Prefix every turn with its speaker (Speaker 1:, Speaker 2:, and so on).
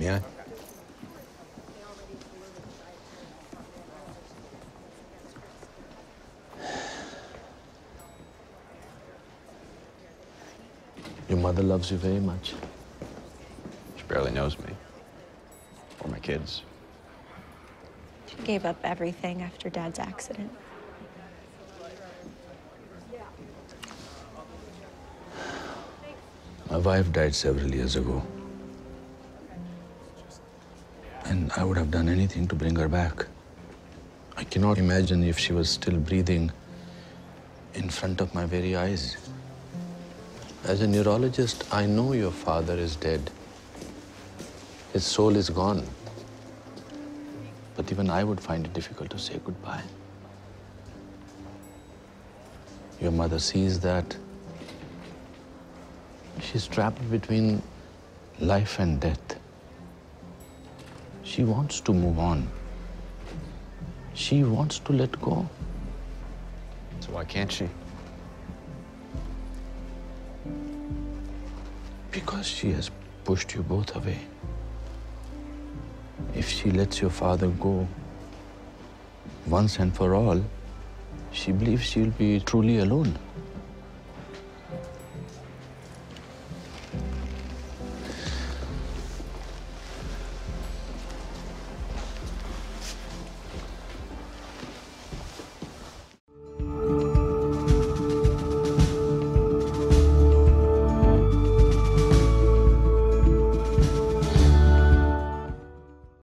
Speaker 1: May I?
Speaker 2: Your mother loves you very much.
Speaker 1: She barely knows me. Or my kids.
Speaker 3: She gave up everything after Dad's accident.
Speaker 2: My wife died several years ago. And I would have done anything to bring her back. I cannot imagine if she was still breathing in front of my very eyes. As a neurologist, I know your father is dead. His soul is gone. But even I would find it difficult to say goodbye. Your mother sees that. She's trapped between life and death. She wants to move on. She wants to let go.
Speaker 1: So why can't she?
Speaker 2: Because she has pushed you both away. If she lets your father go once and for all, she believes she'll be truly alone.